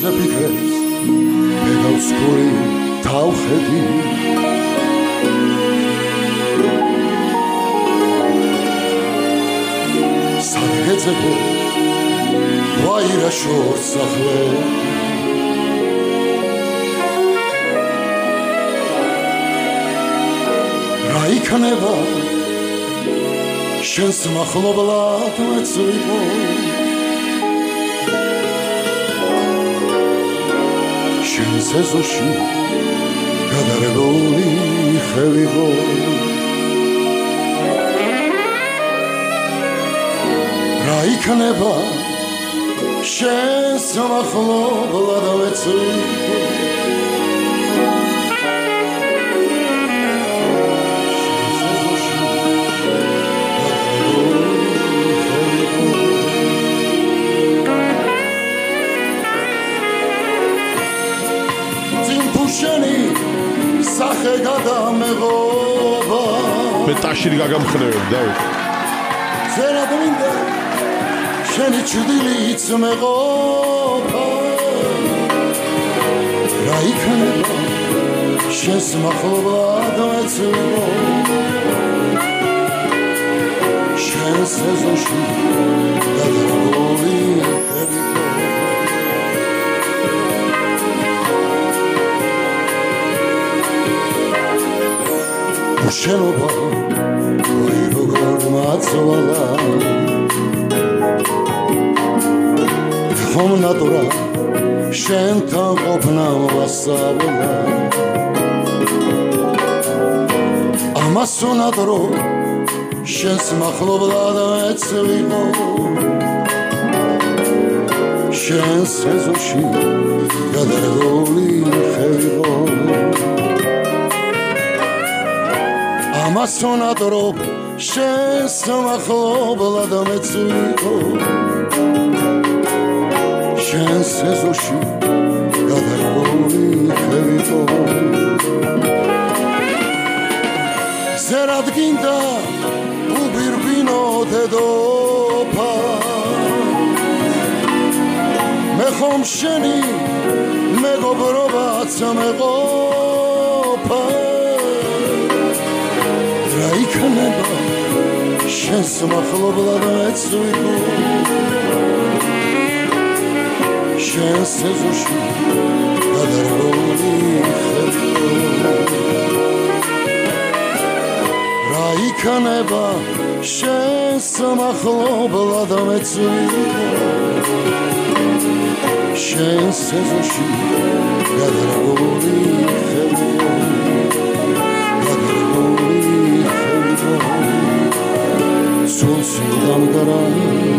ზეფიქრებს ედავს გული თავხედი. სადგეცებო ვაირა შორს სახლე. რა იქნება? შენს მახლობლად მეწვიფო სეზოში გადარებული ხელიღო. რა იქნება? შენს მახლობლად მეწვიყო სახე გადამეღობა. მე ტაშირი გაგამხნევებ დავით ზერა მინდა შენი ჩდილიც მეღობა რა იქნება შენს მახლობლად მეცნო შენ სეზონში გადაგული შენობა როგორ მაცვალა ხომ ნატურა შენთან ყოფნა ვასავლა ამას უნადრო შენს მახლობლად ეცვიყო შენ სეზონში გადარგული ხელიღო ამასონადრო შენს მახლობლად მეწვიყო შენს ეზოში გადარგული ხელიტო ზერად გინდა უბირბინო დედოფა. მე ხომ შენი მეგობრობაც მეყოფა იქნება შენს მახლობლად ეცვიკო შენს ეზოში გადარგული ხელო რა იქნება შენს მახლობლად ეცვიკო შენს ეზოში გადარგული ხელო Ankara